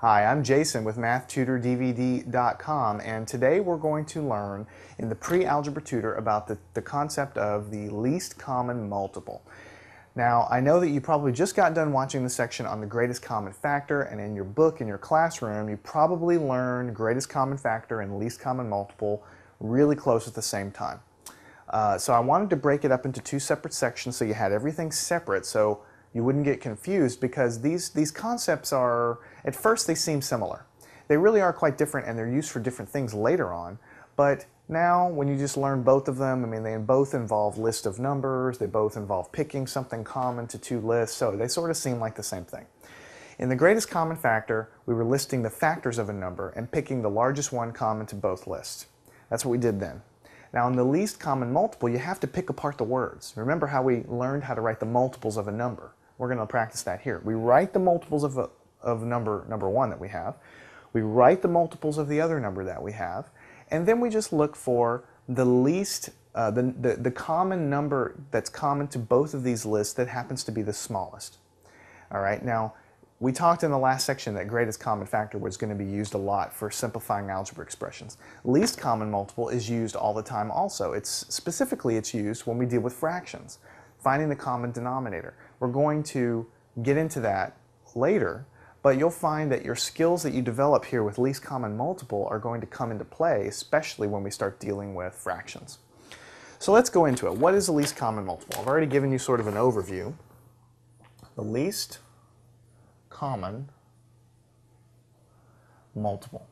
Hi, I'm Jason with MathTutorDVD.com and today we're going to learn in the pre-algebra tutor about the, the concept of the least common multiple. Now, I know that you probably just got done watching the section on the greatest common factor and in your book in your classroom you probably learned greatest common factor and least common multiple really close at the same time. Uh, so I wanted to break it up into two separate sections so you had everything separate so you wouldn't get confused because these, these concepts are, at first they seem similar. They really are quite different and they're used for different things later on, but now when you just learn both of them, I mean they both involve list of numbers, they both involve picking something common to two lists, so they sort of seem like the same thing. In the greatest common factor, we were listing the factors of a number and picking the largest one common to both lists. That's what we did then. Now in the least common multiple, you have to pick apart the words. Remember how we learned how to write the multiples of a number. We're going to practice that here. We write the multiples of, of number, number one that we have. We write the multiples of the other number that we have. And then we just look for the least, uh, the, the, the common number that's common to both of these lists that happens to be the smallest. All right, now we talked in the last section that greatest common factor was going to be used a lot for simplifying algebra expressions. Least common multiple is used all the time also. It's specifically it's used when we deal with fractions, finding the common denominator. We're going to get into that later, but you'll find that your skills that you develop here with least common multiple are going to come into play, especially when we start dealing with fractions. So let's go into it. What is the least common multiple? I've already given you sort of an overview. The least common multiple.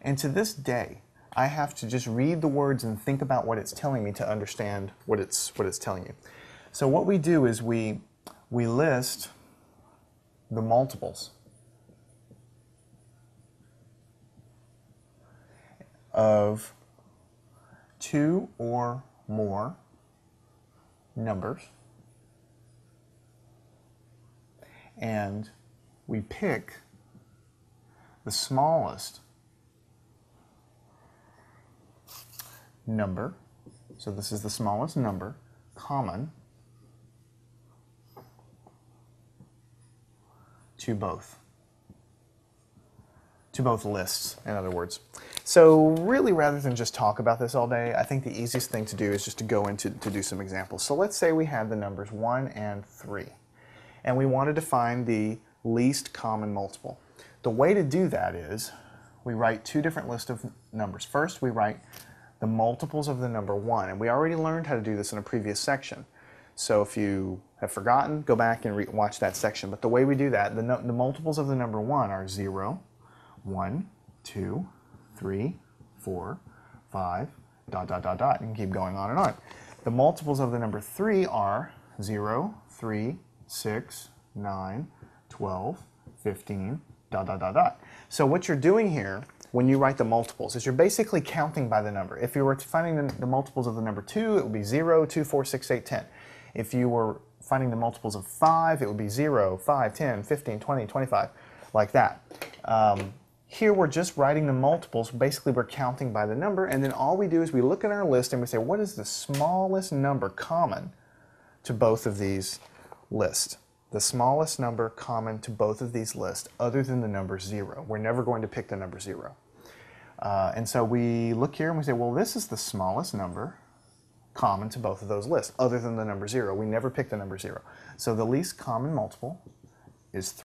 And to this day, I have to just read the words and think about what it's telling me to understand what it's, what it's telling you. So what we do is we, we list the multiples of two or more numbers. And we pick the smallest number, so this is the smallest number, common to both. To both lists, in other words. So really, rather than just talk about this all day, I think the easiest thing to do is just to go into to do some examples. So let's say we had the numbers 1 and 3 and we wanted to find the least common multiple. The way to do that is we write two different lists of numbers. First, we write the multiples of the number 1, and we already learned how to do this in a previous section. So if you have forgotten, go back and re- watch that section. But the way we do that, the, the multiples of the number 1 are 0, 1, 2, 3, 4, 5, dot, dot, dot, dot, and keep going on and on. The multiples of the number 3 are 0, 3, 6, 9, 12, 15, dot, dot, dot, dot. So what you're doing here when you write the multiples is you're basically counting by the number. If you were finding the, the multiples of the number 2, it would be 0, 2, 4, 6, 8, 10. If you were finding the multiples of 5, it would be 0, 5, 10, 15, 20, 25, like that. Um, here we're just writing the multiples. Basically, we're counting by the number, and then all we do is we look at our list and we say, what is the smallest number common to both of these lists? The smallest number common to both of these lists other than the number 0. We're never going to pick the number 0. Uh, and so we look here and we say, well, this is the smallest number common to both of those lists other than the number 0. We never pick the number 0. So the least common multiple is